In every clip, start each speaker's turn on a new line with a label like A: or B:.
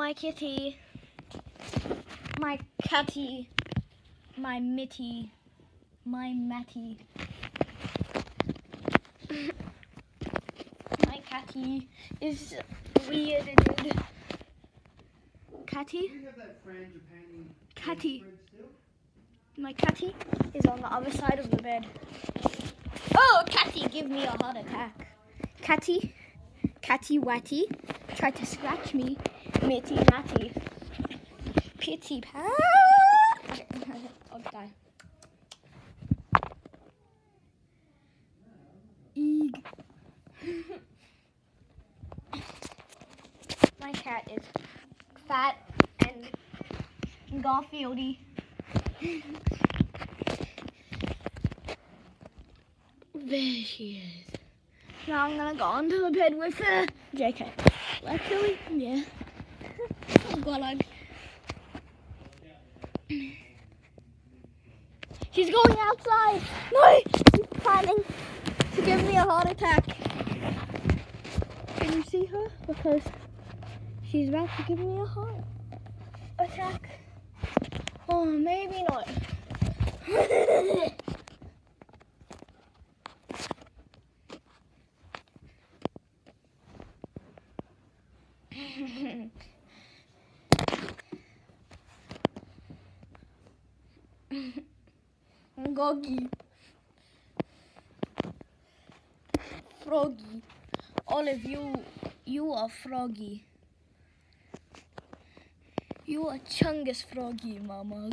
A: My kitty. My catty. My mitty. My matty. my catty is weird. Catty?
B: Do you have that frangipani
A: Catty. My catty is on the other side of the bed. Oh, catty, give me a heart attack. Catty, catty watty, tried to scratch me. Mitty matty. Pity pat. Okay, I'll die. Eeg. My cat is fat and Garfieldy. There she is. Now I'm gonna go onto the bed with uh, her. JK. Luckily, yeah. like. She's going outside. No, she's planning to give me a heart attack. Can you see her? Because she's about to give me a heart attack. Oh, maybe not. Goggy. Froggy. Olive, you, you are froggy. You are Chungus Froggy, mama.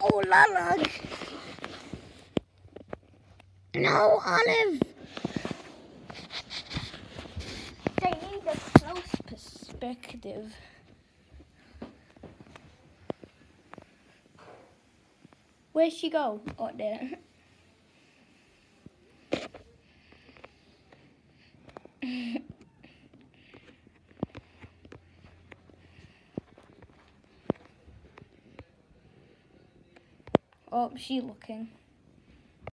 A: Oh, Lalag. No, Olive. They need a close perspective. Where'd she go? Oh, there. oh, she looking.